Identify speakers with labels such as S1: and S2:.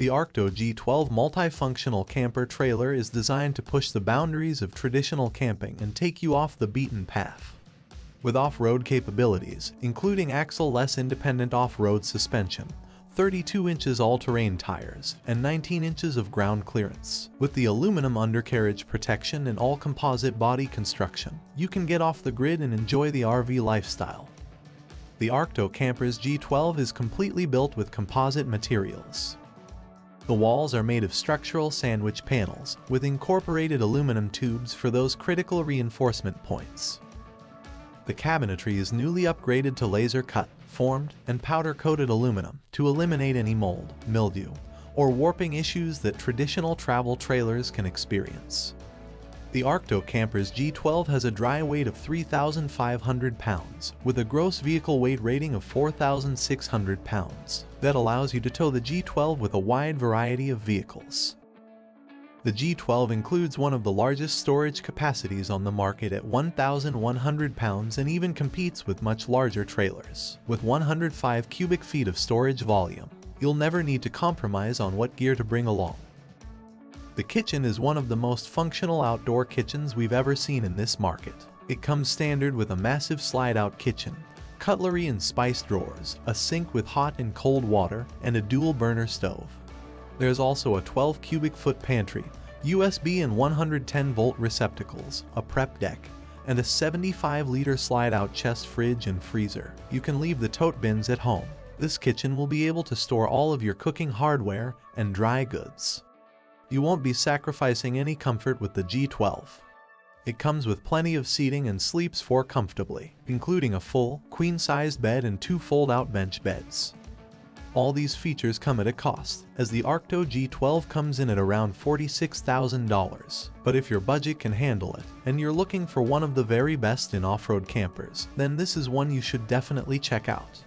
S1: The Arkto G12 multifunctional camper trailer is designed to push the boundaries of traditional camping and take you off the beaten path. With off-road capabilities, including axle-less independent off-road suspension, 32 inches all-terrain tires, and 19 inches of ground clearance. With the aluminum undercarriage protection and all-composite body construction, you can get off the grid and enjoy the RV lifestyle. The Arkto Camper's G12 is completely built with composite materials. The walls are made of structural sandwich panels with incorporated aluminum tubes for those critical reinforcement points. The cabinetry is newly upgraded to laser cut, formed, and powder-coated aluminum to eliminate any mold, mildew, or warping issues that traditional travel trailers can experience. The Arkto Camper's G12 has a dry weight of 3,500 pounds, with a gross vehicle weight rating of 4,600 pounds. That allows you to tow the G12 with a wide variety of vehicles. The G12 includes one of the largest storage capacities on the market at 1,100 pounds and even competes with much larger trailers. With 105 cubic feet of storage volume, you'll never need to compromise on what gear to bring along. The kitchen is one of the most functional outdoor kitchens we've ever seen in this market. It comes standard with a massive slide-out kitchen, cutlery and spice drawers, a sink with hot and cold water, and a dual burner stove. There's also a 12 cubic foot pantry, USB and 110 volt receptacles, a prep deck, and a 75 liter slide out chest fridge and freezer. You can leave the tote bins at home. This kitchen will be able to store all of your cooking hardware and dry goods you won't be sacrificing any comfort with the G12. It comes with plenty of seating and sleeps four comfortably, including a full, queen-sized bed and two fold-out bench beds. All these features come at a cost, as the Arkto G12 comes in at around $46,000. But if your budget can handle it, and you're looking for one of the very best in off-road campers, then this is one you should definitely check out.